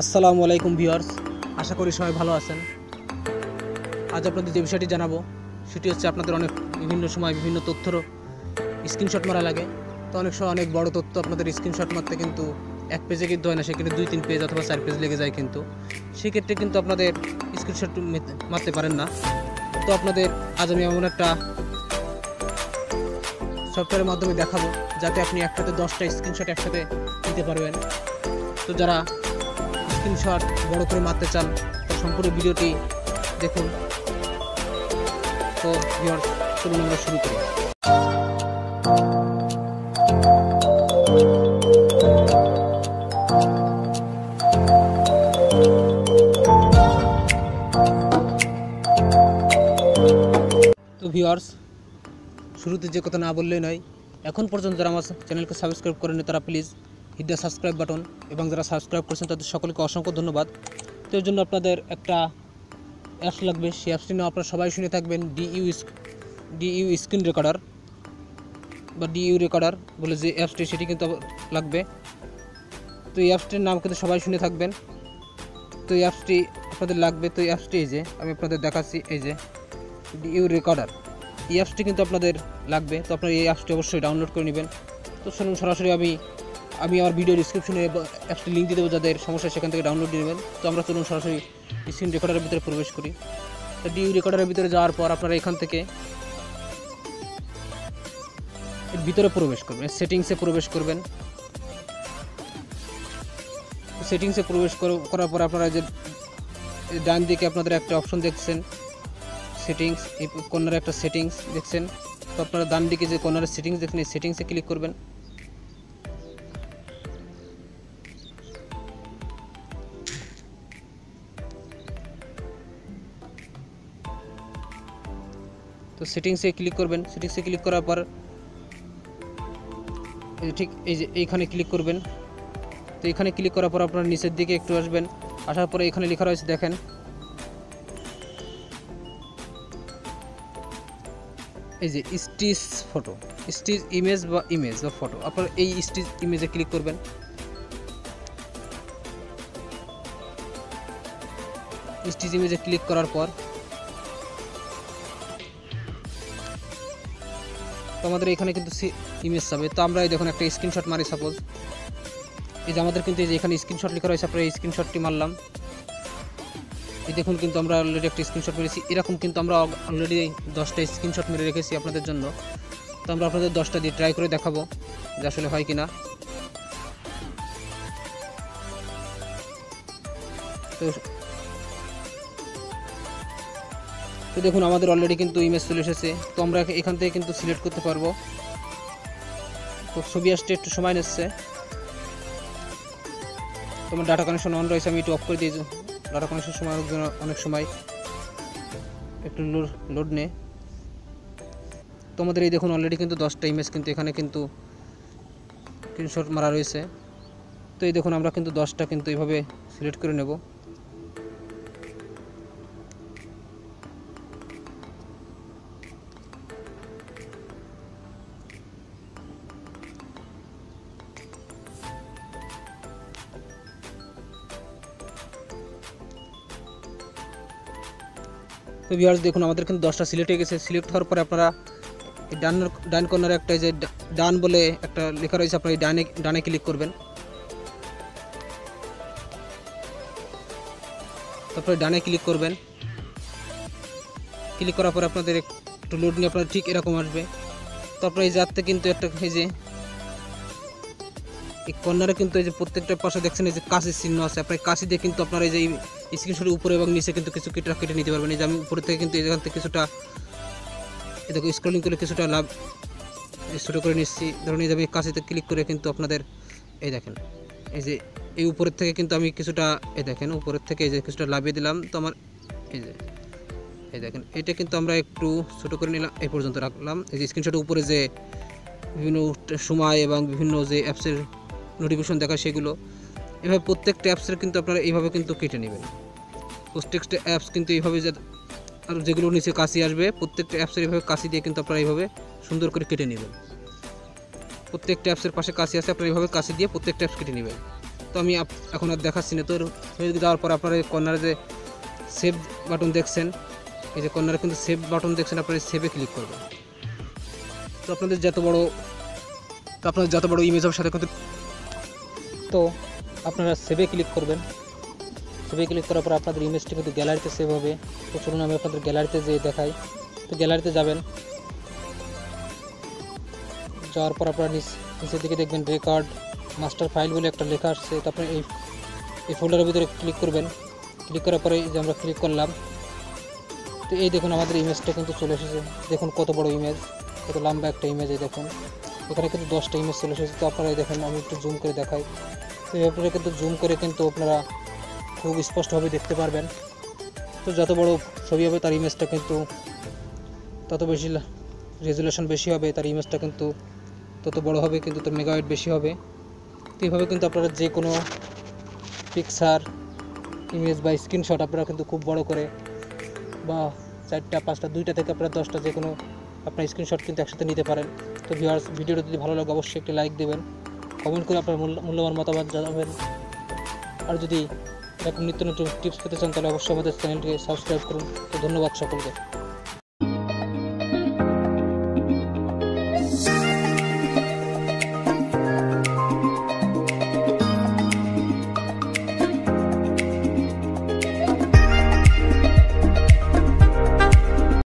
আসসালামু আলাইকুম ভিউয়ার্স, আশা করি সবাই ভালো আছেন। আজ আপনাদের যে বিষয়টি জানাব, সেটি হচ্ছে আপনাদের অনেক বিভিন্ন সময় বিভিন্ন তথ্যর স্ক্রিনশট মারা লাগে। তো অনেক সময় অনেক বড় তথ্য আপনাদের স্ক্রিনশট মারতে কিন্তু এক পেজে কিন্তু হয় না, সেখানে দুই, তিন পেজ অথবা চার পেজ লেগে যায় কিন্তু। সেক্ষেত্রে কিন্তু আপনাদের স্ক্রিনশট মারতে পারেন না। তো আপনাদের আজ আমি এমন একটা সফটওয়্যারের মাধ্যমে দেখাবো, যাতে আপনি একসাথে দশটা স্ক্রিনশট একসাথে নিতে পারবেন। তো যারা স্ক্রিনশট বড় করে মারতে চান তার সম্পূর্ণ ভিডিওটি দেখুন। তো চলুন আমরা শুরু করি। তো ভিউয়ার্স, শুরুতে যে কথা না বললেই নয়, এখন পর্যন্ত যারা আমার চ্যানেলকে সাবস্ক্রাইব করেনি তারা please hit the subscribe button এবং যারা সাবস্ক্রাইব করছেন তাদের সকলকে অসংখ্য ধন্যবাদ। তো এর জন্য আপনাদের একটা অ্যাপস লাগবে। সেই অ্যাপসটি নিয়ে আপনারা সবাই শুনে থাকবেন। ডিইউ ডিইউ স্ক্রিন রেকর্ডার বা ডিইউ রেকর্ডার বলে যে অ্যাপসটি, সেটি কিন্তু লাগবে। তো এই অ্যাপসটির নাম কিন্তু সবাই শুনে থাকবেন। তো এই অ্যাপসটি আপনাদের লাগবে। তো এই অ্যাপসটি এই যে, আমি আপনাদের দেখাচ্ছি এই যে, ডিইউ রেকর্ডার। এই অ্যাপসটি কিন্তু আপনাদের লাগবে। তো আপনারা এই অ্যাপসটি অবশ্যই ডাউনলোড করে নেবেন। তো শুনুন সরাসরি আমি আমি আমার ভিডিও ডিসক্রিপশনে অ্যাপসটি লিঙ্ক দিয়ে দেবো যাদের সমস্যা সেখান থেকে ডাউনলোড নেবেন। তো আমরা চলুন সরাসরি স্ক্রিন রেকর্ডারের ভিতরে প্রবেশ করি। তো ডিউ রেকর্ডারের ভিতরে যাওয়ার পর আপনারা এখান থেকে এর ভিতরে প্রবেশ করবেন। সেটিংসে প্রবেশ করবেন। সেটিংসে প্রবেশ কর- করার পর আপনারা যে ডান দিকে আপনাদের একটা অপশন দেখছেন সেটিংস এই কর্নারে একটা সেটিংস দেখছেন। তো আপনারা ডান দিকে যে কর্নারের সেটিংস দেখছেন, এই সেটিংসে ক্লিক করবেন। তো সেটিংসে ক্লিক করবেন। সেটিংসে ক্লিক করার পর ঠিক এই যে এইখানে ক্লিক করবেন। তো এখানে ক্লিক করার পর আপনার নিচের দিকে একটু আসবেন। আসার পরে এখানে লেখা রয়েছে, দেখেন। এই যে স্টিচ ফটো স্টিচ ইমেজ বা ইমেজ বা ফটো আপনার এই স্টিচ ইমেজে ক্লিক করবেন। স্টিচ ইমেজে ক্লিক করার পর তো আমাদের এখানে কিন্তু ইমেজ যাবে তো আমরা দেখুন একটা স্ক্রিনশট মারি সাপোজ এই যে আমাদের কিন্তু এই যে এখানে স্ক্রিনশট লেখা রয়েছে আপনারা এই স্ক্রিনশটটি মারলাম। এই দেখুন কিন্তু আমরা অলরেডি একটা স্ক্রিনশট মেরেছি। এরকম কিন্তু আমরা অলরেডি দশটা স্ক্রিনশট মেরে রেখেছি আপনাদের জন্য। তো আমরা আপনাদের দশটা দিয়ে ট্রাই করে দেখাবো যে আসলে হয় কি না তো তো দেখুন, আমাদের অলরেডি কিন্তু ইমেজ চলে এসেছে। তো আমরা এখান থেকে কিন্তু সিলেক্ট করতে পারব। তো ছবি আসতে একটু সময় নিচ্ছে। তোমার ডাটা কানেকশন অন রয়েছে, আমি একটু অফ করে দিয়েছি। ডাটা কানেকশন সময় অনেক সময়। একটু লোড লোড নে। তো আমাদের এই দেখুন অলরেডি কিন্তু দশটা ইমেজ কিন্তু এখানে কিন্তু স্ক্রিনশট মারা রয়েছে। তো এই দেখুন, আমরা কিন্তু দশটা কিন্তু এইভাবে সিলেক্ট করে নেব। তো ভিউয়ার্স দেখুন, আমাদের কিন্তু দশটা সিলেক্ট হয়ে গেছে। সিলেক্ট হওয়ার পরে আপনারা ডান ডান কর্নারে একটা যে ডান বলে একটা লেখা রয়েছে, আপনারা এই ডানে ডানে ক্লিক করবেন। তারপরে ডানে ক্লিক করবেন। ক্লিক করার পরে আপনাদের একটু লোড নিয়ে আপনার ঠিক এরকম আসবে। তারপরে এই যাতে কিন্তু একটা এই যে, এই কর্নারে কিন্তু এই যে প্রত্যেকটা পাশে দেখছেন, এই যে কাশির চিহ্ন আছে। আপনার কাশি দিয়ে কিন্তু আপনার এই যে স্ক্রিনশটের উপরে এবং নিচে কিন্তু কিছু কেটে কেটে নিতে পারবেন। এই যে আমি উপরে থেকে কিন্তু এখান থেকে কিছুটা দেখো স্ক্রলিং করে কিছুটা লাভ ছোটো করে নিচ্ছি। ধরুন এই যে আমি কাশিতে ক্লিক করে কিন্তু আপনাদের এই দেখেন, এই যে এই উপরের থেকে কিন্তু আমি কিছুটা, এই দেখেন উপরের থেকে এই যে কিছুটা লাভিয়ে দিলাম। তো আমার এই যে, এই দেখেন, এটা কিন্তু আমরা একটু ছোটো করে নিলাম, এই পর্যন্ত রাখলাম। এই যে স্ক্রিনশটের উপরে যে বিভিন্ন সময় এবং বিভিন্ন যে অ্যাপসের নোটিফিকেশন দেখা সেগুলো, এভাবে প্রত্যেকটা অ্যাপসের কিন্তু আপনারা এইভাবে কিন্তু কেটে নেবেন। প্রত্যেকটা অ্যাপস কিন্তু এইভাবে আর যেগুলো নিচে কাশি আসবে, প্রত্যেকটা অ্যাপসের এইভাবে কাশি দিয়ে কিন্তু আপনারা এইভাবে সুন্দর করে কেটে নেবেন। প্রত্যেকটা অ্যাপসের পাশে কাশি আছে, আপনারা এইভাবে কাশি দিয়ে প্রত্যেকটা অ্যাপস কেটে নেবেন। তো আমি এখন আর দেখাচ্ছি না। তো হয়ে যাওয়ার পর আপনারা এই কর্নারে যে সেভ বাটন দেখছেন, এই যে কর্নারে কিন্তু সেভ বাটন দেখছেন, আপনারা সেভে ক্লিক করবেন। তো আপনাদের যত বড়, তো আপনাদের যত বড় ইমেজ হবে সাথে কিন্তু তো আপনারা সেভে ক্লিক করবেন। সেভে ক্লিক করার পর আপনাদের ইমেজটি কিন্তু গ্যালারিতে সেভ হবে। তো চলুন আমি আপনাদের গ্যালারিতে যেয়ে দেখাই। তো গ্যালারিতে যাবেন। যাওয়ার পর আপনারা নিচ, নিচের দিকে দেখবেন রেকর্ড মাস্টার ফাইল বলে একটা লেখা আসছে। তো আপনি এই এই ফোল্ডারের ভিতরে ক্লিক করবেন। ক্লিক করার পরে যে আমরা ক্লিক করলাম। তো এই দেখুন আমাদের ইমেজটা কিন্তু চলে এসেছে। দেখুন কত বড় ইমেজ কত লম্বা একটা ইমেজ এই দেখুন। এখানে কিন্তু দশটা ইমেজ চলে এসেছে। তো আপনারা দেখেন, আমি একটু জুম করে দেখাই। তো এই আপনারা কিন্তু জুম করে কিন্তু আপনারা খুব স্পষ্টভাবে দেখতে পারবেন। তো যত বড় ছবি হবে তার ইমেজটা কিন্তু তত বেশি রেজুলেশন বেশি হবে, তার ইমেজটা কিন্তু তত বড় হবে, কিন্তু তার মেগাওয়াইট বেশি হবে। তো এইভাবে কিন্তু আপনারা যে কোনো পিকচার ইমেজ বা স্ক্রিনশট আপনারা কিন্তু খুব বড় করে বা চারটা, পাঁচটা, দুইটা থেকে আপনারা দশটা যে কোনো আপনার স্ক্রিনশট কিন্তু একসাথে নিতে পারেন। তো ভিউয়ার্স ভিডিওটা যদি ভালো লাগে অবশ্যই একটি লাইক দেবেন। কমেন্ট করে আপনার মূল্য- মূল্যবান মতামত জানাবেন। আর যদি এরকম নিত্য নতুন টিপস পেতে চান, তাহলে অবশ্যই আমাদের চ্যানেলটিকে সাবস্ক্রাইব করুন। তো ধন্যবাদ সকলকে।